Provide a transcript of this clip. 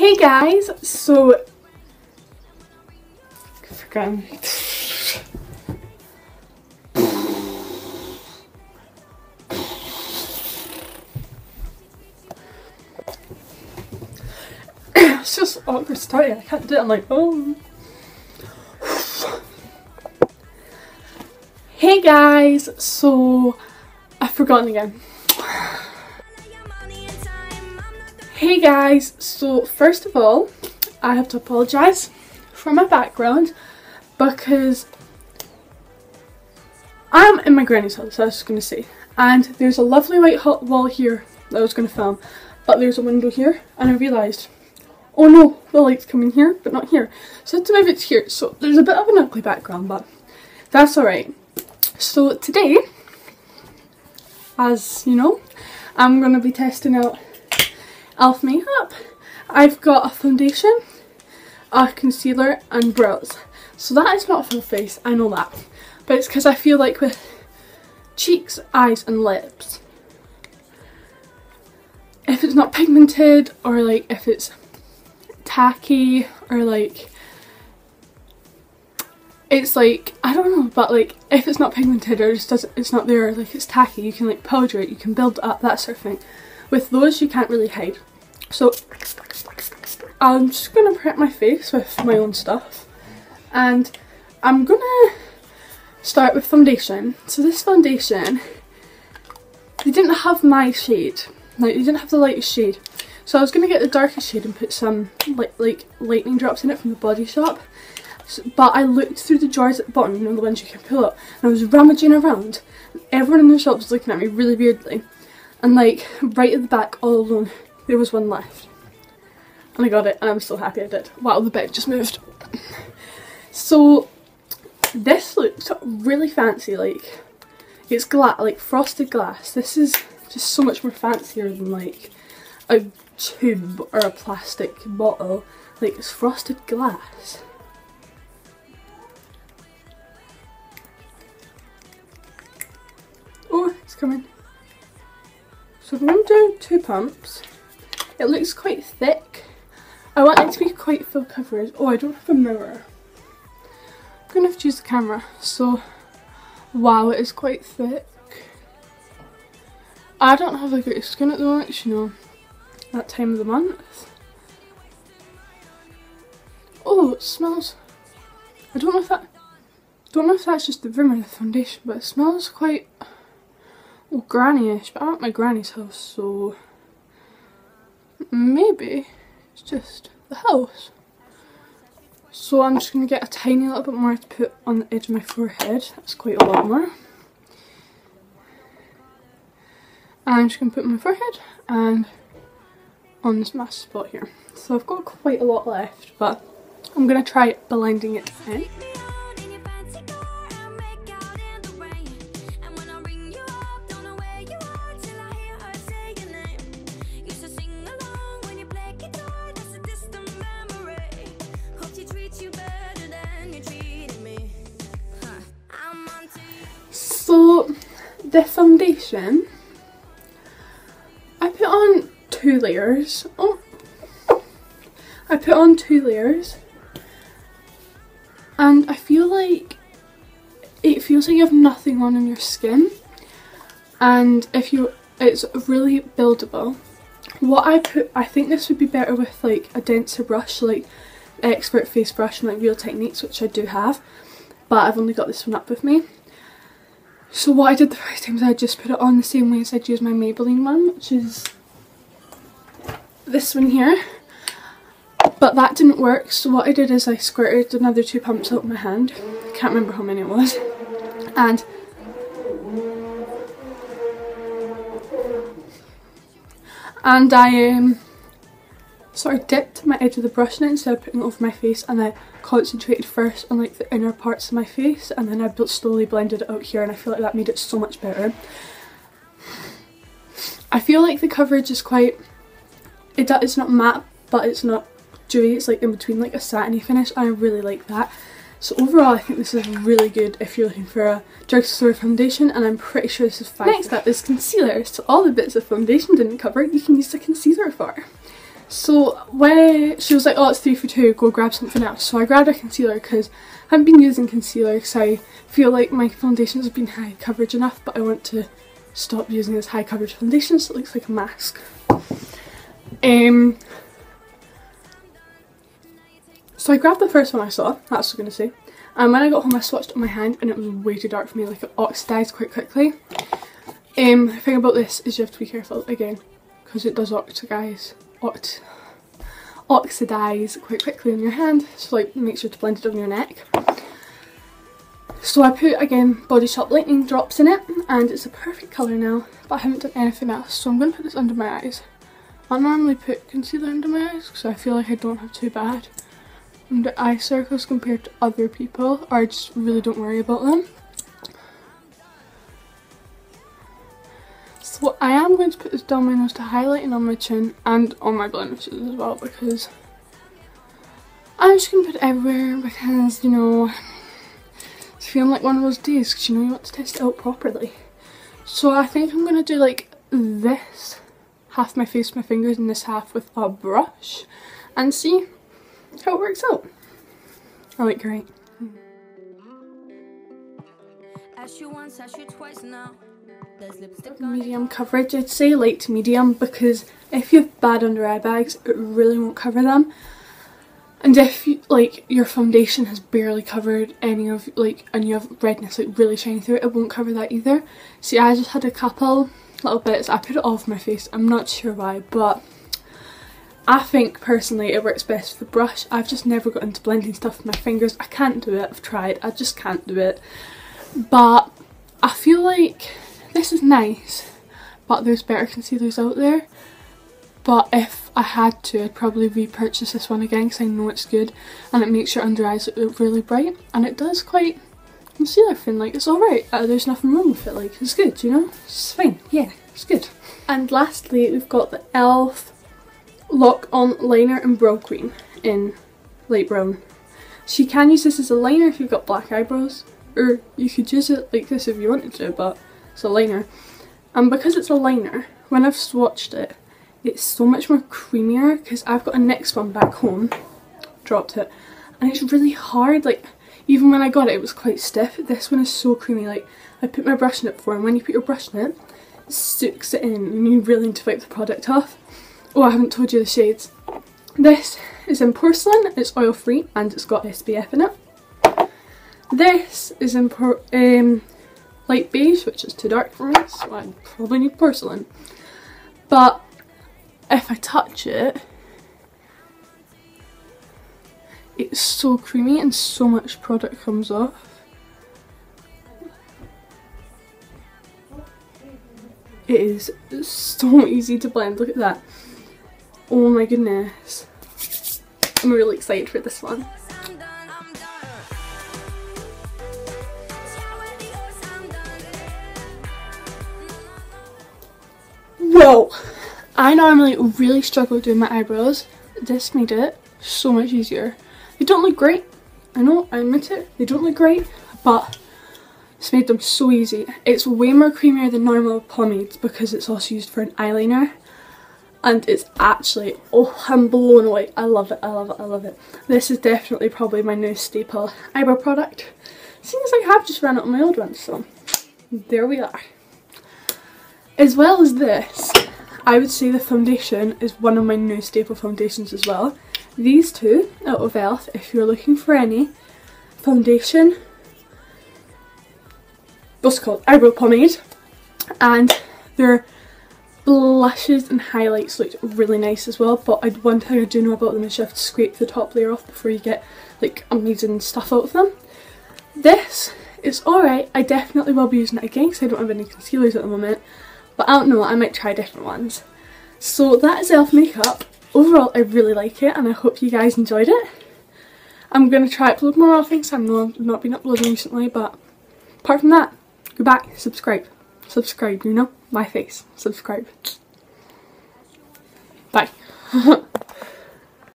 Hey guys, so forgotten. it's just awkward starting. I can't do it. I'm like, oh. hey guys, so I've forgotten again. Hey guys, so first of all, I have to apologise for my background because I'm in my granny's house, I was just going to say, and there's a lovely white wall here that I was going to film, but there's a window here, and I realised, oh no, the light's coming here, but not here, so I had to move it here, so there's a bit of an ugly background, but that's alright. So today, as you know, I'm going to be testing out e.l.f. makeup. I've got a foundation, a concealer and brows. So that is not full face, I know that. But it's because I feel like with cheeks, eyes and lips, if it's not pigmented or like if it's tacky or like it's like I don't know but like if it's not pigmented or just doesn't it's not there like it's tacky you can like powder it you can build up that sort of thing with those you can't really hide so I'm just going to prep my face with my own stuff and I'm going to start with foundation. So this foundation, they didn't have my shade, like they didn't have the lightest shade. So I was going to get the darkest shade and put some like, like lightening drops in it from the Body Shop. So, but I looked through the jars at the bottom, you know the ones you can pull up, and I was rummaging around. Everyone in the shop was looking at me really weirdly. And like right at the back all alone there was one left. And I got it and I'm so happy I did. Wow, the bed just moved. So this looks really fancy, like it's glass, like frosted glass. This is just so much more fancier than like a tube or a plastic bottle. Like it's frosted glass. Oh, it's coming. So I'm going to do two pumps. It looks quite thick. I want it to be quite full coverage. Oh, I don't have a mirror. I'm going to have to use the camera. So, wow, it is quite thick. I don't have a great skin at the moment, you know, that time of the month. Oh, it smells. I don't know if that. Don't know if that's just the rim of the foundation, but it smells quite well, granny-ish. But I'm at my granny's house, so maybe it's just the house. So I'm just going to get a tiny little bit more to put on the edge of my forehead. That's quite a lot more. And I'm just going to put my forehead and on this mask spot here. So I've got quite a lot left, but I'm going to try blending it in. The foundation, I put on two layers. Oh, I put on two layers. And I feel like it feels like you have nothing on in your skin. And if you it's really buildable. What I put I think this would be better with like a denser brush like expert face brush and like real techniques which I do have. But I've only got this one up with me so what I did the first time is I just put it on the same way as I'd use my Maybelline one, which is this one here. But that didn't work, so what I did is I squirted another two pumps out my hand. I can't remember how many it was. And and I um, sort of dipped my edge of the brush in it instead of putting it over my face and I concentrated first on like the inner parts of my face and then I slowly blended it out here and I feel like that made it so much better. I feel like the coverage is quite, it, it's not matte but it's not dewy, it's like in between like a satiny finish and I really like that. So overall I think this is really good if you're looking for a drugstore foundation and I'm pretty sure this is fine. Next up is concealer. So all the bits of foundation didn't cover you can use the concealer for. So when she was like, oh it's 3 for 2, go grab something else. So I grabbed a concealer because I haven't been using concealer because I feel like my foundations have been high coverage enough but I want to stop using this high coverage foundation so it looks like a mask. Um, so I grabbed the first one I saw, that's what I was going to say. And when I got home I swatched it on my hand and it was way too dark for me, like it oxidised quite quickly. Um, the thing about this is you have to be careful again because it does oxidize, ox oxidize quite quickly on your hand so like make sure to blend it on your neck. So I put again Body Shop Lightening drops in it and it's a perfect colour now but I haven't done anything else so I'm going to put this under my eyes. I normally put concealer under my eyes because I feel like I don't have too bad under eye circles compared to other people or I just really don't worry about them. So I am going to put this down my nose to highlight and on my chin and on my blemishes as well because I'm just going to put it everywhere because, you know, it's feeling like one of those days because, you know, you want to test it out properly. So I think I'm going to do like this, half my face, with my fingers, and this half with a brush and see how it works out. I like great. Medium coverage I'd say, light to medium because if you have bad under eye bags it really won't cover them and if you, like your foundation has barely covered any of like and you have redness like really shining through it, it won't cover that either. See I just had a couple little bits, I put it all over my face, I'm not sure why but I think personally it works best with the brush. I've just never got into blending stuff with my fingers. I can't do it, I've tried, I just can't do it. But I feel like this is nice but there's better concealers out there. But if I had to, I'd probably repurchase this one again because I know it's good and it makes your under eyes look really bright and it does quite concealer thin, like it's alright, uh, there's nothing wrong with it, like it's good, you know, it's fine, yeah, it's good. And lastly we've got the e.l.f. Lock On Liner and Brow Cream in light brown. So you can use this as a liner if you've got black eyebrows, or you could use it like this if you wanted to, but it's a liner. And because it's a liner, when I've swatched it, it's so much more creamier because I've got a NYX one back home, dropped it, and it's really hard, like even when I got it it was quite stiff. This one is so creamy, like I put my brush in it before and when you put your brush in it, it sucks it in and you really need to wipe the product off. Oh, I haven't told you the shades. This is in porcelain, it's oil free and it's got SPF in it. This is in um, light beige, which is too dark for me, so I probably need porcelain. But if I touch it, it's so creamy and so much product comes off. It is so easy to blend, look at that. Oh my goodness. I'm really excited for this one. Whoa! I normally really struggle doing my eyebrows. This made it so much easier. They don't look great. I know, I admit it. They don't look great, but it's made them so easy. It's way more creamier than normal pomades because it's also used for an eyeliner and it's actually oh I'm blown away I love it I love it I love it this is definitely probably my new staple eyebrow product seems like I have just ran out of my old ones so there we are as well as this I would say the foundation is one of my new staple foundations as well. These two out of e.l.f. if you're looking for any. Foundation what's called? Eyebrow pomade. And they're blushes and highlights looked really nice as well but I, one thing I do know about them is you have to scrape the top layer off before you get like amazing stuff out of them. This is alright, I definitely will be using it again because I don't have any concealers at the moment but I don't know, I might try different ones. So that is e.l.f. makeup. Overall I really like it and I hope you guys enjoyed it. I'm going to try upload more often because I've not been uploading recently but apart from that, go back, subscribe subscribe, you know? My face. Subscribe. Bye.